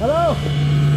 Hello?